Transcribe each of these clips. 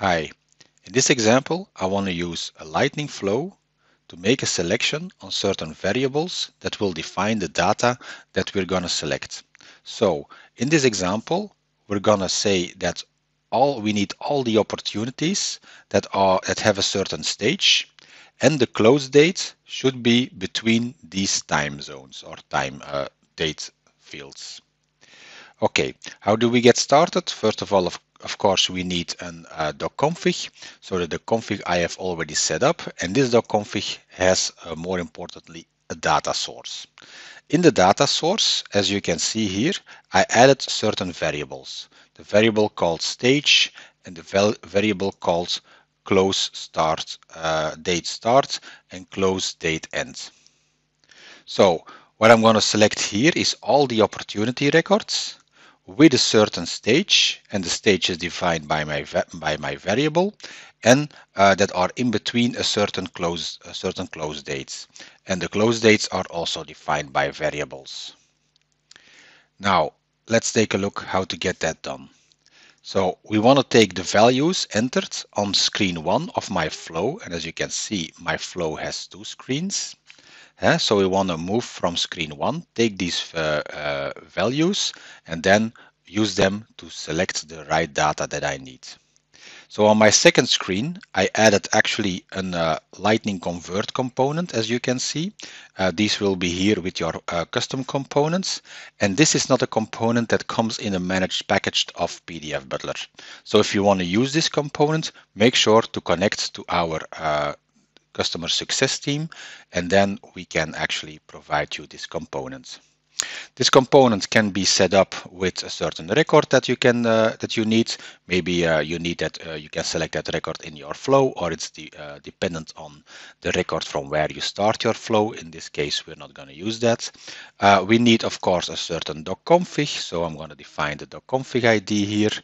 Hi, in this example I want to use a lightning flow to make a selection on certain variables that will define the data that we're going to select. So in this example we're going to say that all we need all the opportunities that are that have a certain stage and the close date should be between these time zones or time uh, date fields. Okay, how do we get started? First of all, of of course, we need an uh, docconfig. So the config I have already set up, and this docconfig has, uh, more importantly, a data source. In the data source, as you can see here, I added certain variables. The variable called stage and the variable called close start, uh, date start and close date end. So what I'm going to select here is all the opportunity records with a certain stage and the stage is defined by my by my variable and uh, that are in between a certain close a certain close dates. And the close dates are also defined by variables. Now let's take a look how to get that done. So we want to take the values entered on screen one of my flow and as you can see my flow has two screens so we want to move from screen one, take these uh, uh, values and then use them to select the right data that I need. So on my second screen, I added actually a uh, lightning convert component, as you can see. Uh, these will be here with your uh, custom components. And this is not a component that comes in a managed package of PDF Butler. So if you want to use this component, make sure to connect to our uh, customer success team, and then we can actually provide you this component. This component can be set up with a certain record that you can uh, that you need. Maybe uh, you need that uh, you can select that record in your flow, or it's uh, dependent on the record from where you start your flow. In this case, we're not going to use that. Uh, we need, of course, a certain doc config. So I'm going to define the doc config ID here.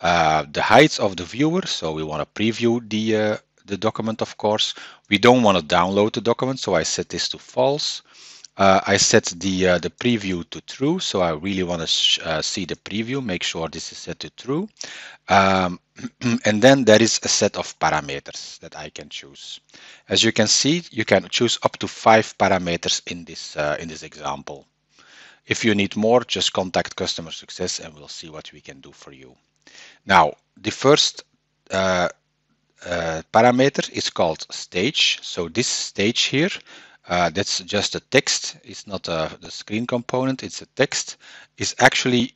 Uh, the height of the viewer. So we want to preview the the document, of course. We don't want to download the document, so I set this to false. Uh, I set the uh, the preview to true, so I really want to uh, see the preview. Make sure this is set to true, um, and then there is a set of parameters that I can choose. As you can see, you can choose up to five parameters in this uh, in this example. If you need more, just contact customer success, and we'll see what we can do for you. Now, the first uh, uh, parameter is called stage. So this stage here, uh, that's just a text. It's not a, the screen component. It's a text. Is actually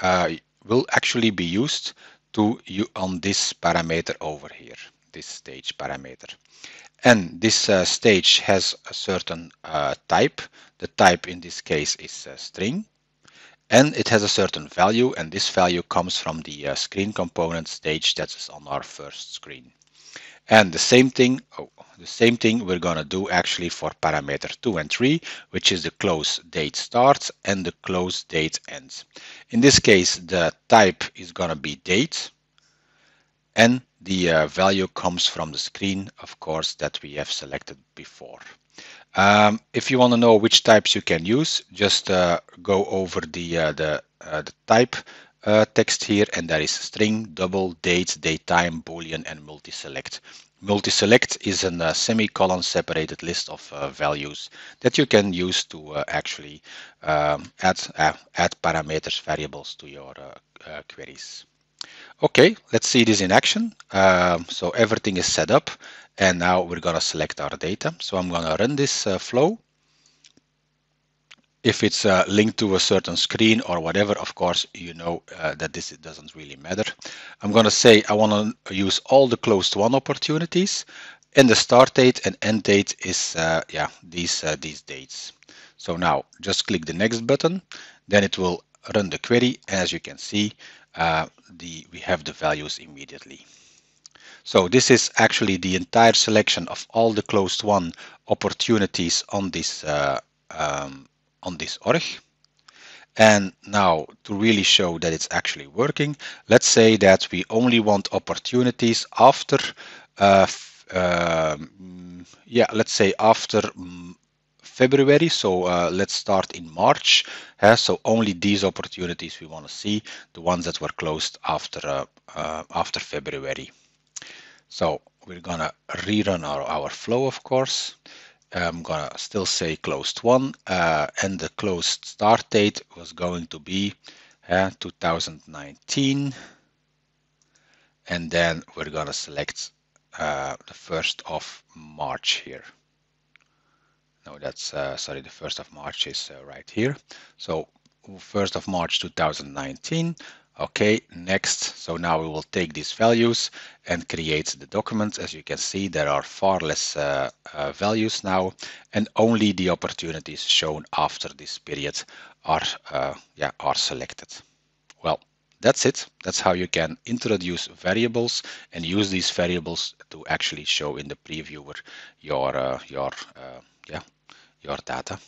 uh, will actually be used to you on this parameter over here, this stage parameter. And this uh, stage has a certain uh, type. The type in this case is string and it has a certain value and this value comes from the uh, screen component stage that is on our first screen. And the same thing, oh, the same thing we're going to do actually for parameter 2 and 3, which is the close date starts and the close date ends. In this case, the type is going to be date and the uh, value comes from the screen, of course, that we have selected before. Um, if you want to know which types you can use, just uh, go over the, uh, the, uh, the type uh, text here and there is string, double, date, datetime, boolean and multi-select. Multi-select is a uh, semicolon separated list of uh, values that you can use to uh, actually add, add parameters, variables to your queries. Okay, let's see this in action. Um, so everything is set up and now we're going to select our data. So I'm going to run this flow if it's uh, linked to a certain screen or whatever, of course, you know uh, that this doesn't really matter. I'm going to say I want to use all the closed won opportunities and the start date and end date is, uh, yeah, these, uh, these dates. So now just click the next button, then it will run the query. As you can see, uh, the we have the values immediately. So this is actually the entire selection of all the closed won opportunities on this uh, um, on this org. And now to really show that it's actually working, let's say that we only want opportunities after, uh, uh, yeah, let's say after mm, February. So uh, let's start in March. Uh, so only these opportunities we want to see, the ones that were closed after uh, uh, after February. So we're gonna rerun our, our flow, of course. I'm gonna still say closed won, uh, and the closed start date was going to be uh, 2019. And then we're gonna select uh, the 1st of March here. No, that's, uh, sorry, the 1st of March is uh, right here. So 1st of March 2019. Okay, next. So now we will take these values and create the document. As you can see, there are far less uh, uh, values now, and only the opportunities shown after this period are, uh, yeah, are selected. Well, that's it. That's how you can introduce variables and use these variables to actually show in the previewer your, uh, your, uh, yeah, your data.